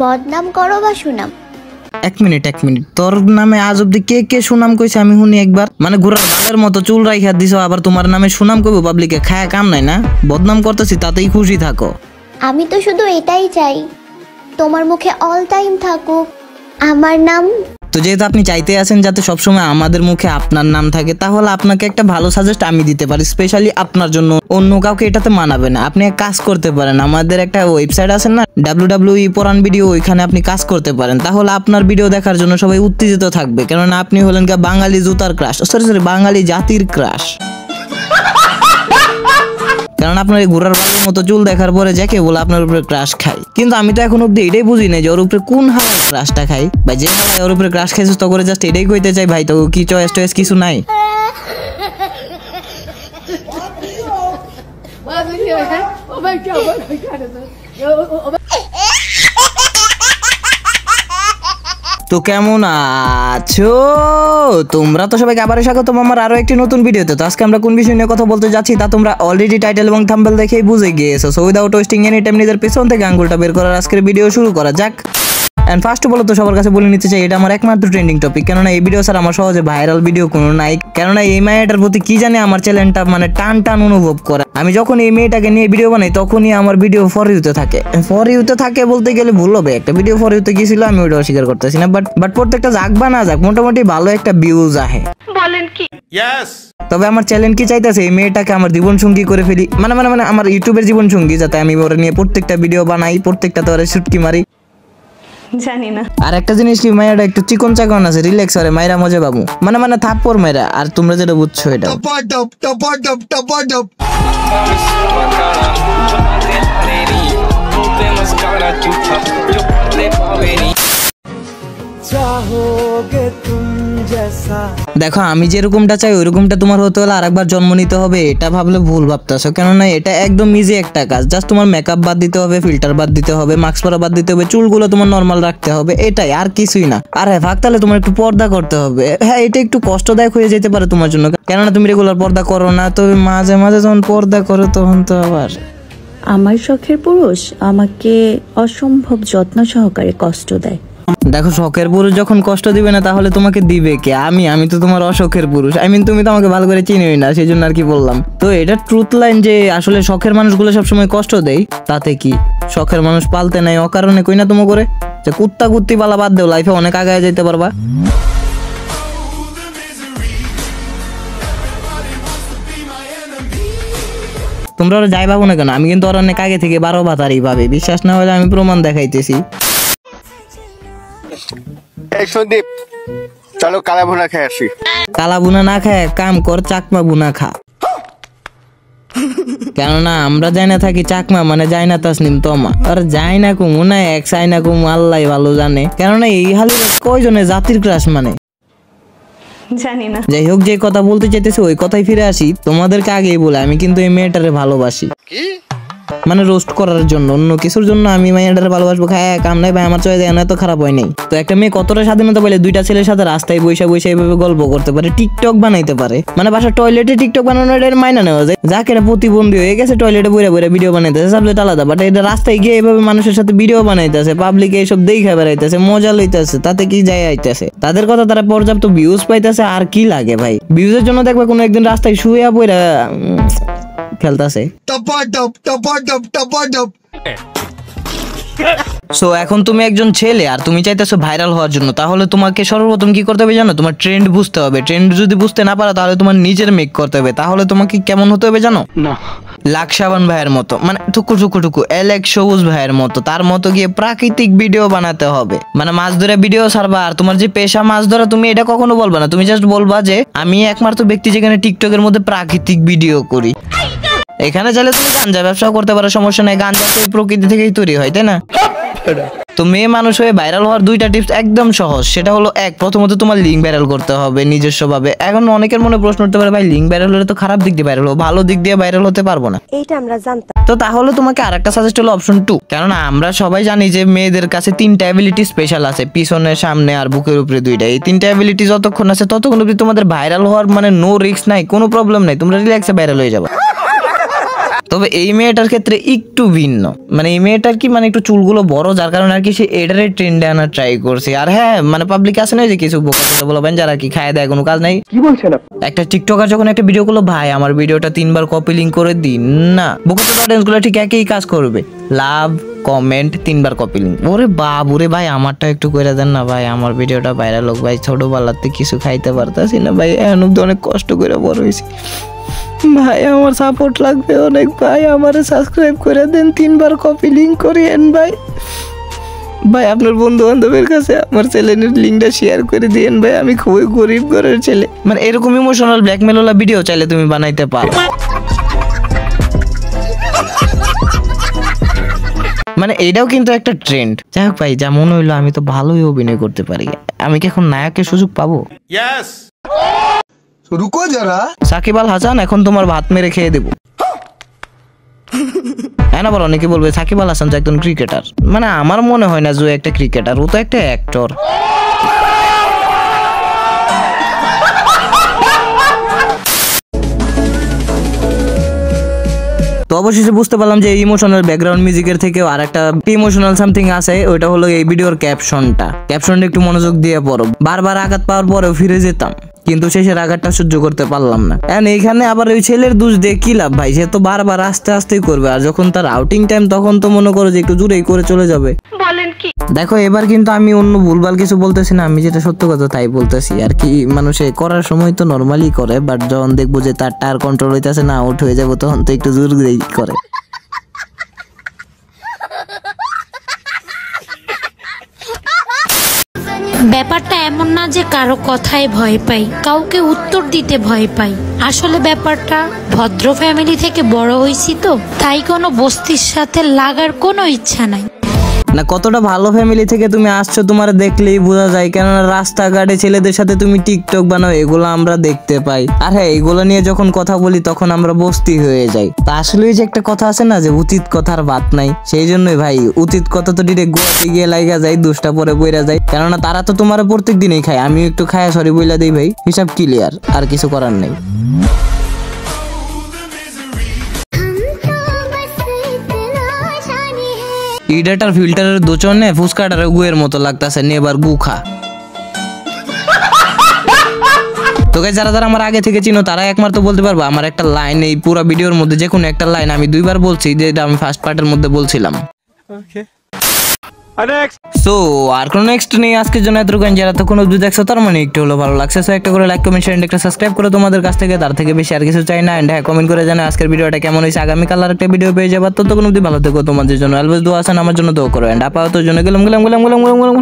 বদনাম করো বা সুনাম? এক মিনিট এক মিনিট। তোর নামে আজ অব্দি কে কে সুনাম কইছে আমি শুনি একবার। মানে ঘোড়ার বালের মতো চুল রাইখা দিছো আবার তোমার নামে সুনাম কইবো পাবলিকে খায়া কাম নাই না? বদনাম করতেছি তাতেই খুশি থাকো। আমি তো শুধু এটাই চাই তোমার মুখে অল টাইম থাকুক। আমার নাম তো যেহেতু আপনি চাইতে আছেন যাতে সবসময় আমাদের মুখে আপনার নাম থাকে, তাহলে আপনাকে একটা ভালো সাজেস্ট আমি দিতে পারি স্পেশালি আপনার জন্য। অন্য কাউকে এটাতে মানাবে না। আপনি এক কাজ করতে পারেন, আমাদের একটা ওয়েবসাইট আছে না, ডাব্লিউ ডাব্লিউ ই পরান ভিডিও ওইখানে আপনি কাজ করতে পারেন। তাহলে আপনার ভিডিও দেখার জন্য সবাই উত্তেজিত থাকবে, কেননা আপনি হলেন গা বাঙালি জুতার ক্রাশ সরি সরি বাঙালি জাতির ক্রাশ কারণ আপনার এই ঘোড়ার বালের মতো চুল দেখার পরে যাকে বলে আপনার উপরে ক্রাশ খায় কিন্তু আমি তো এখন অব্দি এটাই বুঝি না যে ওর উপরে কোন হাওয়ায় ক্রাশটা খাই বা যে হাওয়ায় ওর উপরে ক্রাশ খাইছিস তো করে জাস্ট এটাই কইতে চাই ভাই তো কি চয়েস টয়েস কিছু নাই তো কেমন আছো? তোমরা তো সবাইকে আবার স্বাগতম আমার আরও একটি নতুন ভিডিওতে। তো আজকে আমরা কোন বিষয় নিয়ে কথা বলতে যাচ্ছি তা তোমরা অলরেডি টাইটেল এবং থাম্বেল দেখেই বুঝে গিয়েছো। So without wasting any time নিজের পেছন থেকে আঙ্গুলটা বের করার আজকের ভিডিও শুরু করা যাক। এন্ড ফার্স্ট অফ অল তো সবার কাছে বলে নিতে চাই এটা আমার একমাত্র ট্রেন্ডিং টপিক কেননা এই ভিডিও স্যার আমার সহজে ভাইরাল ভিডিও কোনো নাই। কেননা এই মেয়েটার প্রতি কি জানে আমার চ্যানেলটা মানে টান টান অনুভব করে। আমি যখন এই মেয়েটাকে নিয়ে ভিডিও বানাই তখনই আমার ভিডিও ফর ইউতে থাকে। ফর ইউতে থাকে বলতে গেলে ভুল হবে। একটা ভিডিও ফর ইউতে গিয়েছিল আমি ওটা অস্বীকার করতেছি না। বাট বাট প্রত্যেকটা যাক বা না যাক মোটামুটি ভালো একটা ভিউজ আহে। Yes. তবে আমার চ্যালেঞ্জ কি চাইতেছে? এই মেয়েটাকে আমার জীবন সঙ্গী করে ফেলি। মানে মানে মানে আমার ইউটিউবের জীবন সঙ্গী যাতে আমি ওরা নিয়ে প্রত্যেকটা ভিডিও বানাই প্রত্যেকটা তো ওরা শুটকি মারি। জানি না আর একটা জিনিস কি মায়েরা একটু চিকন চাকন আছে রিল্যাক্স করে মায়েরা মজা বাবু মানে মানে থাপ্পর মায়েরা আর তোমরা যেটা বুঝছ এটা দেখো, আমি যেরকমটা চাই, ওইরকমটা তোমার হতে হলে আরেকবার জন্ম নিতে হবে, এটা ভাবলে ভুল ভাবতেছো। কেননা এটা একদম ইজি একটা কাজ। জাস্ট তোমার মেকআপ বাদ দিতে হবে ফিল্টার বাদ দিতে হবে মাস্ক পরা বাদ দিতে হবে, চুলগুলো তোমার নর্মাল রাখতে হবে, এটাই, আর কিছুই না। আর হ্যাঁ ফাঁক তাহলে তোমার একটু পর্দা করতে হবে। হ্যাঁ এটা একটু কষ্টদায়ক হয়ে যেতে পারে তোমার জন্য। কেননা তুমি রেগুলার পর্দা করো না তবে মাঝে মাঝে যখন পর্দা করো, তখন তো আবার আমার শখের পুরুষ আমাকে অসম্ভব যত্ন সহকারে কষ্ট দেয়। দেখো, শখের পুরুষ যখন কষ্ট দিবে না, তাহলে তোমাকে দিবে কে? আমি আমি তো তোমার অশখের পুরুষ। আই মিন তুমি তো আমাকে ভালো করে চিনোই না সেই জন্য আর কি বললাম। তো এটা ট্রুথ লাইন যে আসলে শখের মানুষগুলো সবসময় কষ্ট দেয়, তাতে কি? শখের মানুষ পালতে নাই অকারণে, কই না তোমার করে? যে কুত্তা কুত্তি পালা বাদ দেও লাইফে অনেক আগায় যেতে পারবা। তোমরা ওরা যাই ভাবো না? কেন আমি কিন্তু ওর অনেক আগে থেকে বারো ভাতারই ভাবে, বিশ্বাস না হলে আমি প্রমাণ দেখাইতেছি। এই সন্দীপ চলো কালা ভুনা খেয়ে আসি। কালা বুনা না খায় কাম কর চাকমা বুনা খা। কেননা আমরা যাই না থাকি চাকমা মানে যাই না তাসনিম তমা। আর যাই না কুমু না এক সাই না কুমু আল্লাহ ভালো জানে। কেননা এই হালি কয়জনে জাতির ক্রাশ মানে? জানি না। যাই হোক যে কথা বলতে চাইতেছি ওই কথাই ফিরে আসি। তোমাদেরকে আগেই বলে আমি কিন্তু এই মেয়েটারে ভালোবাসি। মানে রোস্ট করার জন্য অন্য কিছুর জন্য আমি মেয়েটারে ভালোবাসবো। হ্যাঁ কাম নাই ভাই আমার চয়ে যায় না তো খারাপ হয় নাই। তো একটা মেয়ে কতটা স্বাধীনতা পাইলে দুইটা ছেলের সাথে রাস্তায় বসে বসে এইভাবে গল্প করতে পারে টিকটক বানাইতে পারে। মানে বাসার টয়লেটে টিকটক বানানোর এর মাইনা নেওয়া যায়। যাকে এটা প্রতিবন্ধী হয়ে গেছে টয়লেটে বইরা বইরা ভিডিও বানাইতেছে সাবজেক্ট আলাদা। বাট এটা রাস্তায় গিয়ে এইভাবে মানুষের সাথে ভিডিও বানাইতেছে পাবলিক এইসব দেখে বেড়াইতেছে মজা লইতেছে তাতে কি যায় আইতেছে? তাদের কথা তারা পর্যাপ্ত ভিউজ পাইতেছে আর কি লাগে ভাই? ভিউজের জন্য দেখবে কোনো একদিন রাস্তায় শুয়ে উম, খেলতাছে। সো এখন তুমি একজন ছেলে আর তুমি চাইতেছো ভাইরাল হওয়ার জন্য তাহলে তোমাকে সর্বপ্রথম কি করতে হবে জানো? তোমার ট্রেন্ড বুঝতে হবে। ট্রেন্ড যদি বুঝতে না পারো তাহলে তোমার নিজের মেক করতে হবে। তাহলে তোমাকে কেমন হতে হবে জানো? না। লাকসাবান ভাইয়ের মতো। মানে টুকু টুকু টুকু এলেক সবুজ ভাইয়ের মতো। তার মতো গিয়ে প্রাকৃতিক ভিডিও বানাতে হবে। মানে মাছ ধরে ভিডিও ছাড়বা আর তোমার যে পেশা মাছ ধরা তুমি এটা কখনো বলবা না। তুমি জাস্ট বলবা যে আমি একমাত্র ব্যক্তি যেখানে টিকটকের মধ্যে প্রাকৃতিক ভিডিও করি। এখানে চাইলে তুমি গাঞ্জা ব্যবসা করতে পারো সমস্যা নেই। গাঞ্জা তো প্রকৃতি থেকেই তৈরি হয় তাই না? তো মেয়ে মানুষ হয়ে ভাইরাল হওয়ার দুইটা টিপস একদম সহজ। সেটা হলো এক প্রথমত তোমার লিঙ্ক ভাইরাল করতে হবে নিজস্ব ভাবে এখন অনেকের মনে প্রশ্ন উঠতে পারে ভাই লিঙ্ক ভাইরাল হলে তো খারাপ দিক দিয়ে ভাইরাল হব ভালো দিক দিয়ে ভাইরাল হতে পারব না। এইটা আমরা জানতাম। তো তাহলে তোমাকে আরেকটা সাজেস্ট হলো অপশন টু কেননা আমরা সবাই জানি যে মেয়েদের কাছে তিনটা অ্যাবিলিটি স্পেশাল আছে পিছনে সামনে আর বুকের উপরে দুইটা। এই তিনটা অ্যাবিলিটি যতক্ষণ আছে ততক্ষণ অব্দি তোমাদের ভাইরাল হওয়ার মানে নো রিস্ক নাই কোনো প্রবলেম নাই। তোমরা রিল্যাক্সে ভাইরাল হয়ে যাবে। তবে এই মেয়েটার ক্ষেত্রে একটু ভিন্ন। মানে এই মেয়েটার কি মানে একটু চুলগুলো বড় যার কারণে আর কি সে এটারে ট্রেন্ডে আনার ট্রাই করছে। আর হ্যাঁ মানে পাবলিক আছে না যে কিছু বোকা কথা বলবেন যারা কি খায় দেয় কোনো কাজ নাই। কি বলছেন একটা টিকটকার যখন একটা ভিডিও করল ভাই আমার ভিডিওটা তিনবার কপি লিঙ্ক করে দিন। না বকুত অডিয়েন্সগুলো ঠিক একই কাজ করবে। লাভ কমেন্ট তিনবার কপি লিঙ্ক ওরে বাবুরে ভাই আমারটা একটু করে দেন না ভাই আমার ভিডিওটা ভাইরাল হোক। ভাই ছোটবেলাতে কিছু খাইতে পারতাছি না ভাই এখন অনেক কষ্ট করে বড় হয়েছি ভাই আমার সাপোর্ট লাগবে অনেক ভাই। আমার সাবস্ক্রাইব করে দেন তিনবার কপি লিঙ্ক করিয়েন ভাই। ভাই আপনার বন্ধু বান্ধবের কাছে আমার চ্যানেলের লিঙ্কটা শেয়ার করে দিয়েন ভাই। আমি খুবই গরিব ঘরের ছেলে। মানে এরকম ইমোশনাল ব্ল্যাকমেল ওলা ভিডিও চাইলে তুমি বানাইতে পারো। মানে এটাও কিন্তু একটা ট্রেন্ড যাই হোক ভাই যা মনে হইল আমি তো ভালোই অভিনয় করতে পারি। আমি কি এখন নায়কের সুযোগ পাবো? রুকো যারা। সাকিব আল হাসান, এখন তোমার ভাত মেরে খেয়ে দেবো। হ্যাঁ না বলো, অনেকে বলবে সাকিব আল হাসান একজন ক্রিকেটার মানে আমার মনে হয় না যে একটা ক্রিকেটার ও তো একটা অ্যাক্টর তো অবশেষে বুঝতে পারলাম যে ইমোশনাল ব্যাকগ্রাউন্ড মিউজিকের থেকেও আর একটা ইমোশনাল সামথিং আছে, ওইটা হলো এই ভিডিওর ক্যাপশনটা ক্যাপশনটা একটু মনোযোগ দিয়ে পড়ো। বারবার আঘাত পাওয়ার পরেও ফিরে যেতাম। কিন্তু শেষের আঘাতটা সহ্য করতে পারলাম না। এখন এইখানে আবার ওই ছেলের দোষ দিয়ে কি লাভ ভাই? সে তো বারবার আস্তে আস্তেই করবে। আর যখন তার আউটিং টাইম তখন তো মনে করো যে একটু জোরেই করে চলে যাবে। দেখো এবার কিন্তু আমি অন্য ভুলভাল কিছু বলতেছি না। আমি যেটা সত্য কথা তাই বলতেছি। আর কি মানুষে করার সময় তো নর্মালি করে বাট যখন দেখব যে তার টায়ার কন্ট্রোল হইতেছে না আউট হয়ে যাব তখন তো একটু জোর করে। ব্যাপারটা এমন না যে কারও কথায় ভয় পাই, কাউকে উত্তর দিতে ভয় পাই। আসলে ব্যাপারটা ভদ্র ফ্যামিলি থেকে বড় হয়েছি তো, তাই কোনো বস্তির সাথে লাগার কোনো ইচ্ছা নাই। না, কতটা ভালো ফ্যামিলি থেকে তুমি আসছো তোমার দেখলেই বোঝা যায়। কেননা রাস্তাঘাটে ছেলেদের সাথে তুমি টিকটক বানাও, এগুলো আমরা দেখতে পাই। আর হ্যাঁ এগুলো নিয়ে যখন কথা বলি, তখন আমরা বস্তি হয়ে যাই। তা আসলে যে একটা কথা আছে না, যে উচিত কথার বাত নাই। সেই জন্যই ভাই, উচিত কথা তো ডিরেক্ট গোয়াতে গিয়ে লাইগা যায়, দুষ্টা পরে বইরা যায়। কেননা তারা তো তোমার প্রত্যেক দিনই খায়। আমি একটু খায় সরি বইলা দিই ভাই, হিসাব ক্লিয়ার আর কিছু করার নেই। ইডাটার ফিল্টারের দোচনে ফুসকাটার গুয়ের মতো লাগতেছে, নেবার গুখা। তোকে যারা যারা আমার আগে থেকে চিনো তারা একমাত্র বলতে পারব, আমার একটা লাইন, এই পুরো ভিডিওর মধ্যে যে কোনো একটা লাইন আমি দুইবার বলছি, যেটা আমি ফার্স্ট পার্টের মধ্যে বলছিলাম। সো আর কোনো নেক্সট নেই আজকের জন্য এতটুকু। যারা তো কোনো দেখছ, তার মানে একটু হলো ভালো লাগছে। সো একটা করে লাইক কমেন্ট শেয়ার একটা সাবস্ক্রাইব করে তোমাদের কাছ থেকে। তার থেকে বেশি আর কিছু চাই না। এন্ড হ্যাঁ কমেন্ট করে জানা আজকের ভিডিওটা কেমন হয়েছে। আগামীকাল আর একটা ভিডিও পেয়ে যাবার ততক্ষণ অব্দি ভালো থেকো তোমাদের জন্য। অলওয়েজ দোয়া আছেন আমার জন্য দোয়া করো। এন্ড আপাতত জন্য গেলাম গেলাম গেলাম গেলাম গেলাম।